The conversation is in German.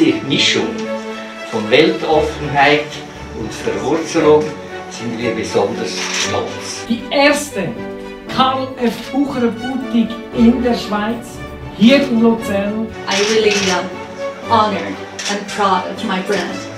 diese Mischung von Weltoffenheit und Verwurzelung sind wir besonders stolz. Die erste Karl F. Bucher Boutique in der Schweiz, hier in Luzern. I really am honored and proud of my brand.